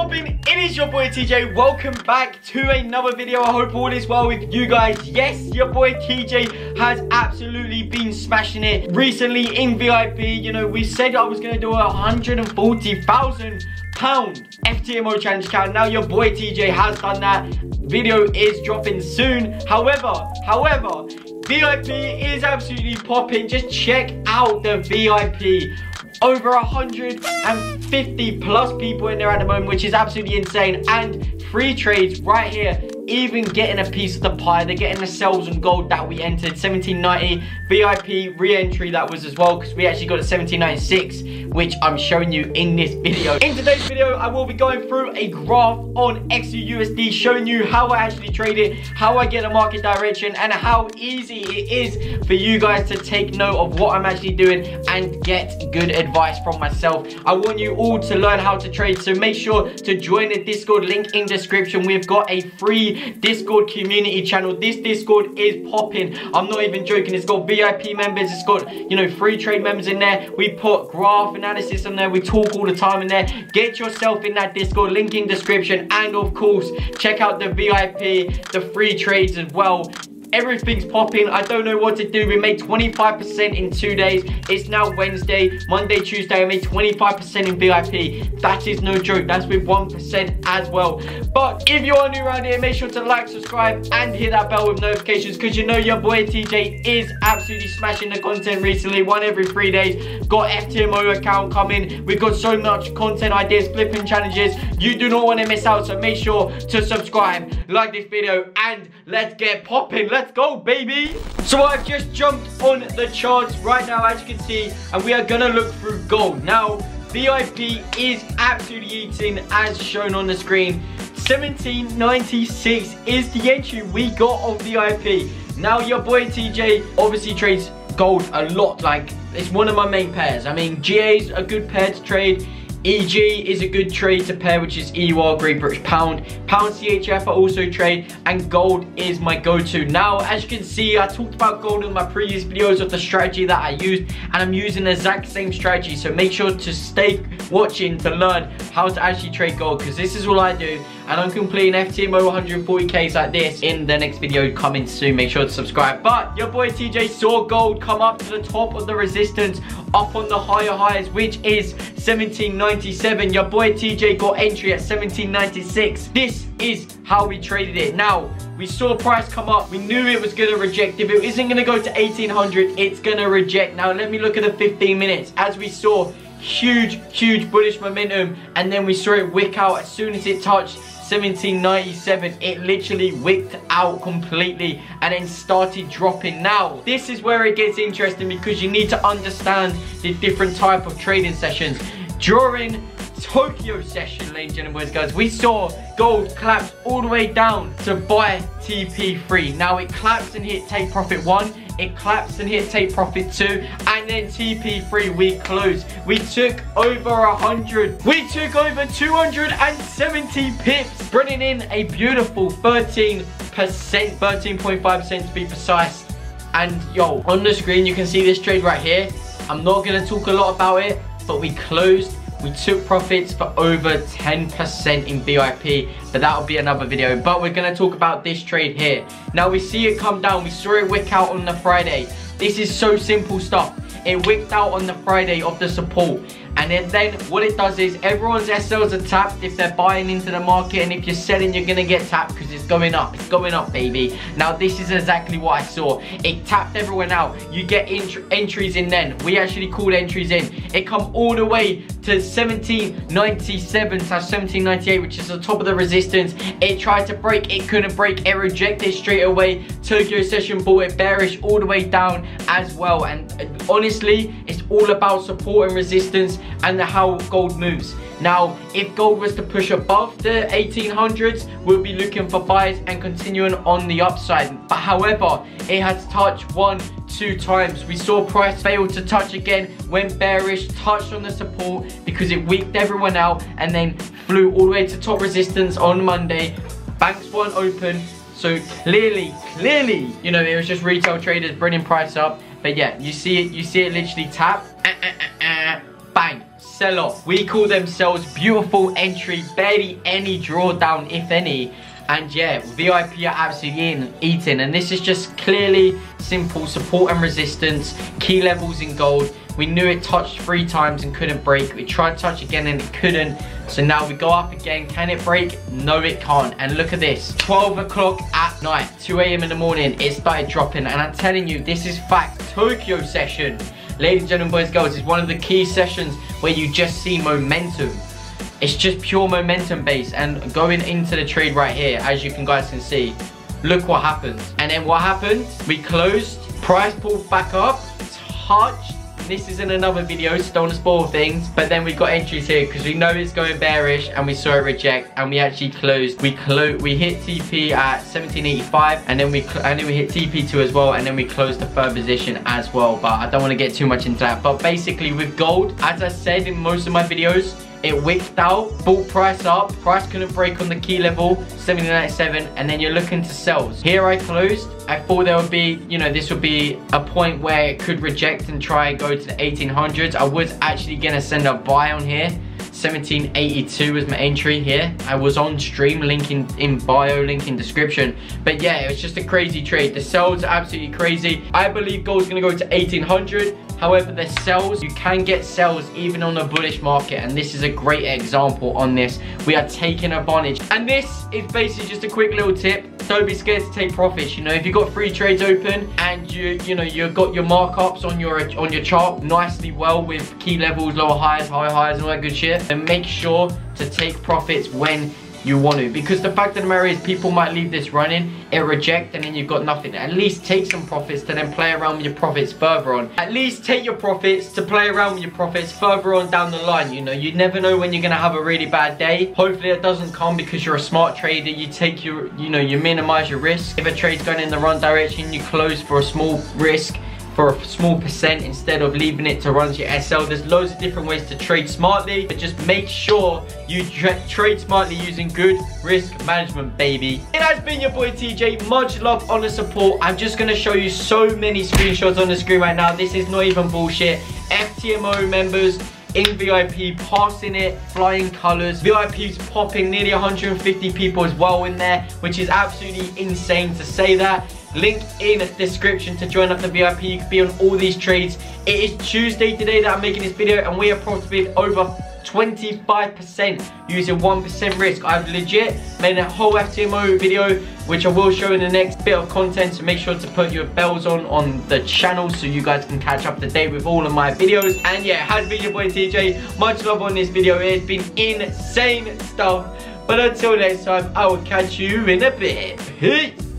popping? It is your boy TJ. Welcome back to another video. I hope all is well with you guys. Yes, your boy TJ has absolutely been smashing it recently in VIP. You know, we said I was going to do a 140,000 pound FTMO challenge count. Now your boy TJ has done that. Video is dropping soon. However, however, VIP is absolutely popping. Just check out the VIP over 150 plus people in there at the moment, which is absolutely insane. And free trades right here even getting a piece of the pie. They're getting the cells and gold that we entered. 1790 VIP re-entry that was as well because we actually got a 1796 which I'm showing you in this video. In today's video, I will be going through a graph on XAUUSD showing you how I actually trade it, how I get a market direction and how easy it is for you guys to take note of what I'm actually doing and get good advice from myself. I want you all to learn how to trade so make sure to join the Discord link in description. We've got a free Discord community channel. This Discord is popping. I'm not even joking. It's got VIP members. It's got, you know, free trade members in there. We put graph analysis in there. We talk all the time in there. Get yourself in that Discord. Link in description. And of course, check out the VIP, the free trades as well. Everything's popping. I don't know what to do. We made 25% in two days. It's now Wednesday, Monday, Tuesday. I made 25% in VIP. That is no joke. That's with 1% as well. But if you are new around here, make sure to like, subscribe, and hit that bell with notifications because you know your boy TJ is absolutely smashing the content recently. One every three days. Got FTMO account coming. We've got so much content ideas, flipping challenges. You do not want to miss out. So make sure to subscribe, like this video, and let's get popping. Let's let's go, baby. So I've just jumped on the charts right now, as you can see, and we are gonna look through gold. Now, VIP is absolutely eating as shown on the screen. 1796 is the entry we got on VIP. Now, your boy TJ obviously trades gold a lot. Like, it's one of my main pairs. I mean, GA's a good pair to trade. EG is a good trade to pair, which is EUR, Great British Pound. Pound CHF I also trade, and gold is my go-to. Now, as you can see, I talked about gold in my previous videos of the strategy that I used, and I'm using the exact same strategy. So make sure to stay watching to learn how to actually trade gold, because this is all I do, and I'm completing FTMO 140Ks like this in the next video coming soon. Make sure to subscribe. But your boy TJ saw gold come up to the top of the resistance, up on the higher highs, which is 1797. Your boy TJ got entry at 1796. This is how we traded it. Now, we saw price come up. We knew it was going to reject. If it isn't going to go to 1800, it's going to reject. Now, let me look at the 15 minutes. As we saw, huge, huge bullish momentum. And then we saw it wick out as soon as it touched 1797 it literally wicked out completely and then started dropping. Now this is where it gets interesting because you need to understand the different type of trading sessions. During Tokyo session, ladies and gentlemen, guys, we saw gold collapse all the way down to buy TP3. Now it collapsed and hit take profit one, it collapsed and hit take profit two, and then TP3 we closed. We took over a hundred. We took over 270 pips, bringing in a beautiful 13%, 13.5% to be precise. And yo, on the screen you can see this trade right here. I'm not gonna talk a lot about it, but we closed we took profits for over 10% in VIP, but that'll be another video. But we're gonna talk about this trade here. Now we see it come down, we saw it wick out on the Friday. This is so simple stuff. It wicked out on the Friday of the support. And then, then what it does is everyone's SLs are tapped if they're buying into the market and if you're selling you're gonna get tapped because it's going up. It's going up baby. Now this is exactly what I saw. It tapped everyone out. You get entries in then. We actually called entries in. It come all the way to 1797 to 1798 which is the top of the resistance. It tried to break. It couldn't break. It rejected straight away. Tokyo session bought it bearish all the way down as well. And uh, honestly it's all about support and resistance and how gold moves. Now, if gold was to push above the 1800s, we'll be looking for buys and continuing on the upside. But however, it has touched one, two times. We saw price fail to touch again, went bearish, touched on the support because it weaked everyone out and then flew all the way to top resistance on Monday. Banks weren't open, so clearly, clearly, you know, it was just retail traders bringing price up. But yeah, you see it, you see it literally tap, uh, uh, uh, bang, sell off. We call themselves beautiful entry, barely any drawdown, if any. And yeah, VIP are absolutely in, eating. And this is just clearly simple support and resistance, key levels in gold. We knew it touched three times and couldn't break. We tried to touch again and it couldn't. So now we go up again. Can it break? No, it can't. And look at this. 12 o'clock at night, 2 a.m. in the morning, it started dropping. And I'm telling you, this is fact. Tokyo session. Ladies and gentlemen, boys and girls, is one of the key sessions where you just see momentum. It's just pure momentum based and going into the trade right here, as you can guys can see, look what happens. And then what happened? We closed, price pulled back up, touched, this isn't another video, so don't spoil things. But then we got entries here because we know it's going bearish and we saw it reject and we actually closed. We closed. We hit TP at 1785 and then we and then we hit TP2 as well and then we closed the third position as well. But I don't want to get too much into that. But basically with gold, as I said in most of my videos, it wicked out, bought price up, price couldn't break on the key level, 1797, and then you're looking to sells. Here I closed, I thought there would be, you know, this would be a point where it could reject and try go to the 1800s. I was actually gonna send a buy on here, 1782 was my entry here. I was on stream, link in, in bio, link in description. But yeah, it was just a crazy trade. The sells absolutely crazy. I believe gold's gonna go to 1800. However, the sells, you can get sells even on a bullish market. And this is a great example on this. We are taking advantage. And this is basically just a quick little tip. Don't be scared to take profits. You know, if you've got free trades open and you, you know, you've got your markups on your on your chart nicely well with key levels, lower highs, high highs, and all that good shit, then make sure to take profits when you want to. Because the fact of the matter is people might leave this running it reject and then you've got nothing. At least take some profits to then play around with your profits further on. At least take your profits to play around with your profits further on down the line you know. You never know when you're gonna have a really bad day. Hopefully it doesn't come because you're a smart trader. You take your you know you minimize your risk. If a trade's going in the wrong direction you close for a small risk for a small percent instead of leaving it to run to your SL. There's loads of different ways to trade smartly, but just make sure you tra trade smartly using good risk management, baby. It has been your boy TJ. Much love on the support. I'm just gonna show you so many screenshots on the screen right now. This is not even bullshit. FTMO members, in VIP, passing it, flying colors. VIP's popping nearly 150 people as well in there, which is absolutely insane to say that. Link in the description to join up the VIP. You can be on all these trades. It is Tuesday today that I'm making this video and we are profited over 25% using 1% risk. I've legit made a whole FTMO video which I will show in the next bit of content so make sure to put your bells on on the channel so you guys can catch up to date with all of my videos. And yeah, has been your boy TJ. Much love on this video. It's been insane stuff. But until next time, I will catch you in a bit. Peace.